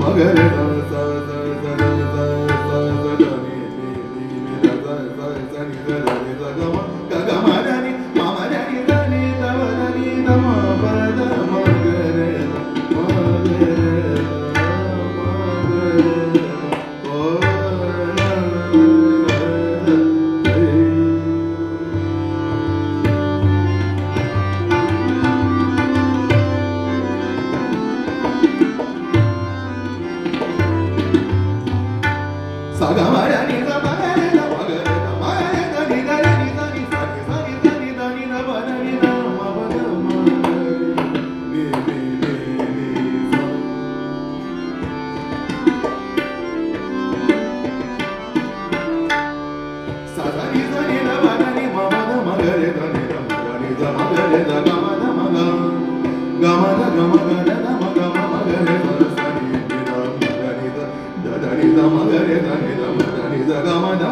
Margareta Gama da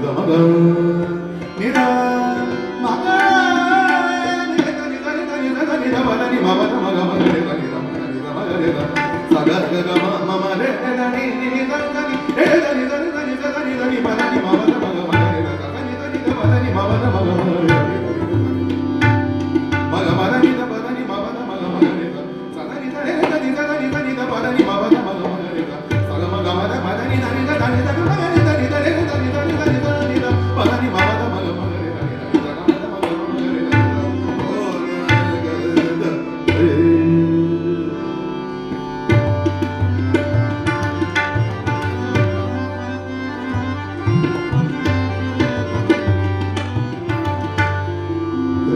the mother.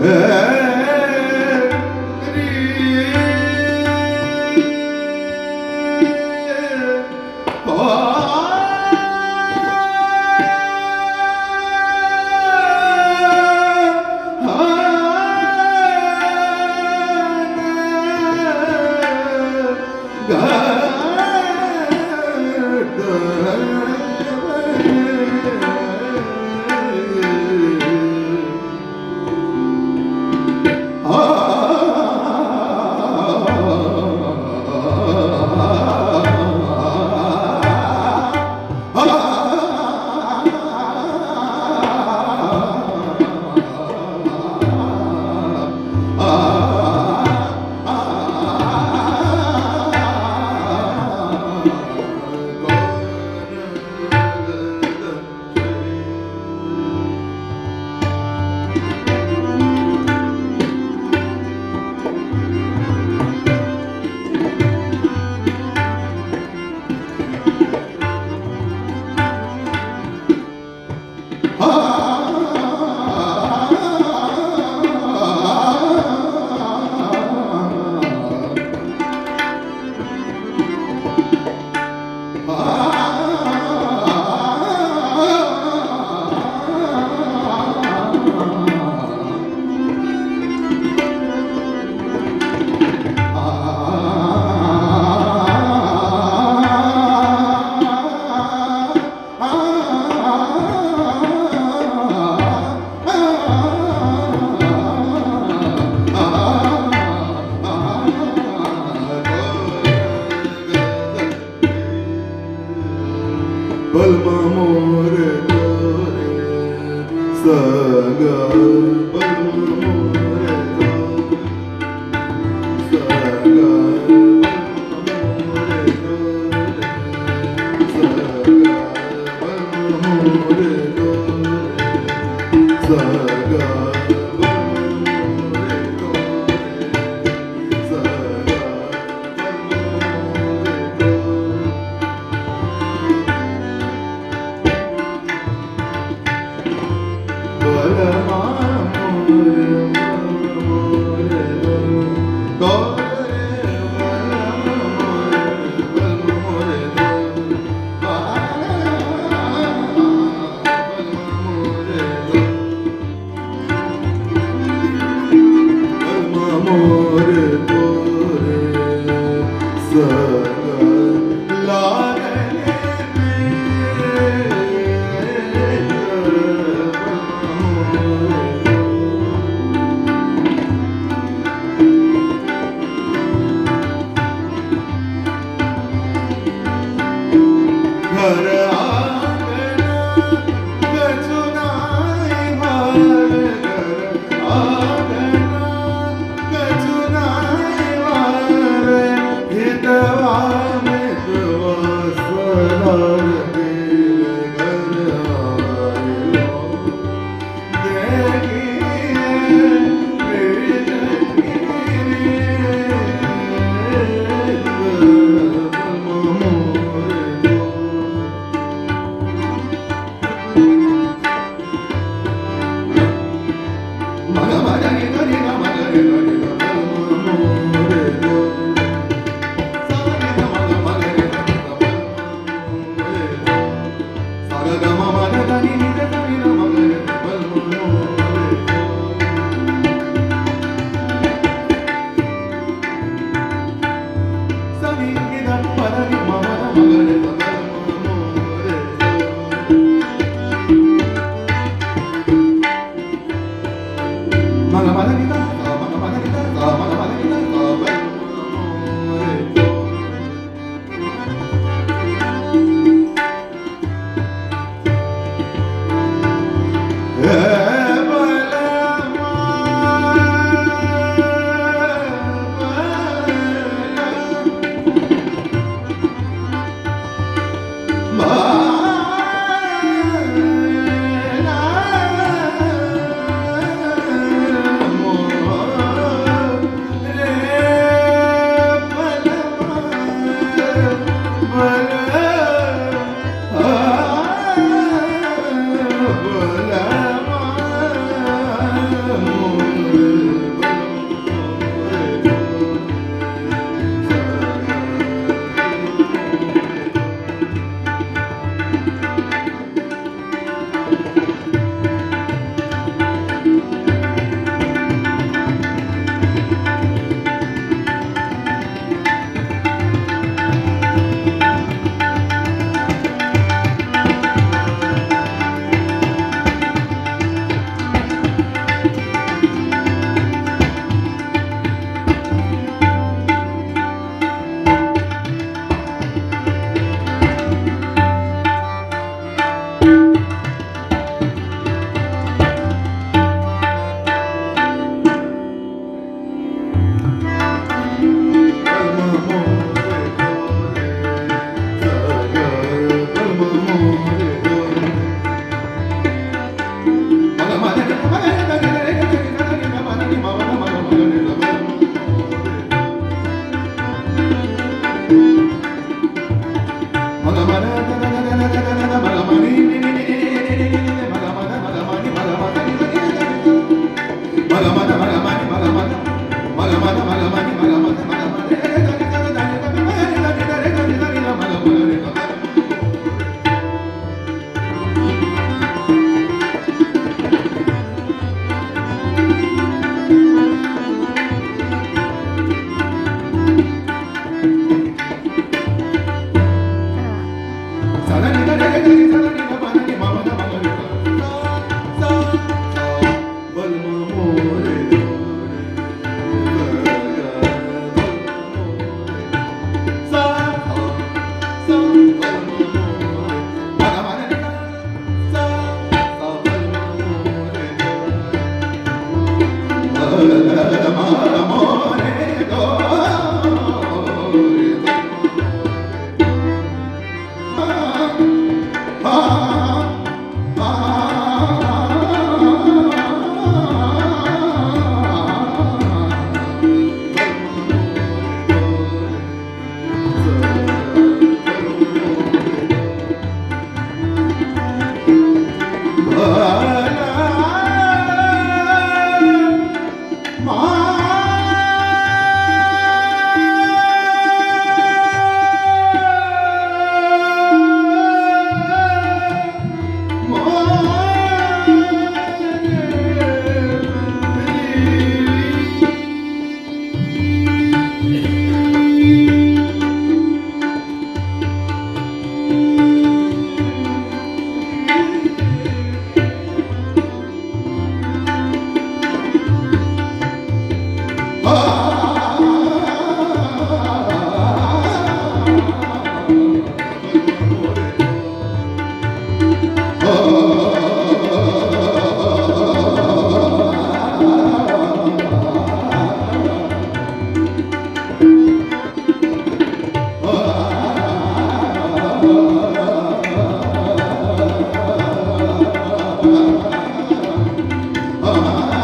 Yeah. Oh! Bye. la madre kita Oh,